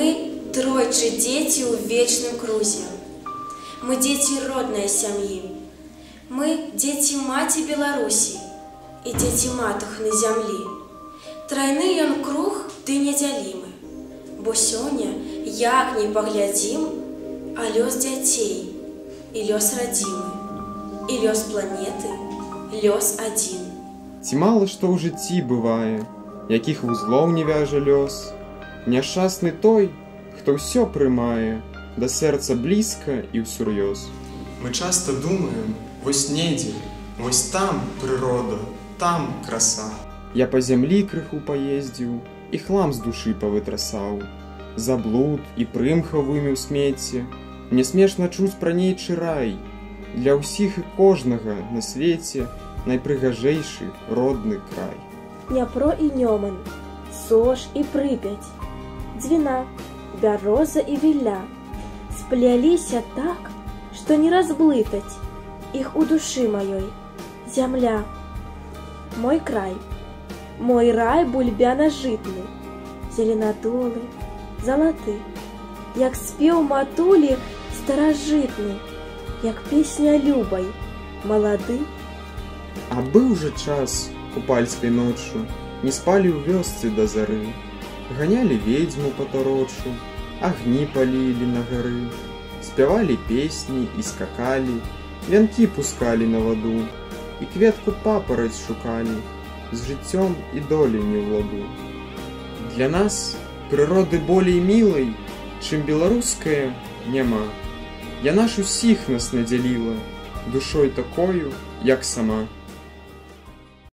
Мы тройчы дзеці ў вечным крузе. Мы дзеці роднай сям'і. Мы дзеці маці Беларусі і дзеці матухны зямлі. Трайны ён круг ты недзялімы. Бо сёння, як не паглядзім, а лёс дзяцей і лёс радзімы, і лёс планеты, лёс адзін. Ці мала што ў жыцці бывае, якіх вузлоў не вяжа лёс. Няшчасны той, хто ўсё прымае, да сэрца блізка і ўсур'ёз. Мы часто думаем, вось недзе, вось там прырода, там краса. Я па зямлі крыху паездзіў і хлам з душы павытрасаў. Заблуд і прымха вымеў смецце. Мне смешна чуць пра нейчы рай. Для ўсіх і кожнага на свеце найпрыгажэйшы родны край. Дняпро і Нёман, Сош і прыпяць, Дзвіна, бяроза і віля спляліся так, што не разблытаць іх у душы маёй, зямля. Мой край, мой рай бульбяна жытны, зеленатулы, залаты, як спеў матулі старажытны, як песня любай, малады. А быў жа час купальскай ноччу, не спалі ў вёсцы да зары, Ганялі ведзьму па тарочу, агні палілі на гары, спявалі песні і скакалі, вянкі пускалі на ваду, і кветку папараць шукалі, з жыццём і долей не ўладу. Для нас прыроды болей мілай, чым беларуская няма. Яна ж усіх нас надзяліла душой такою, як сама.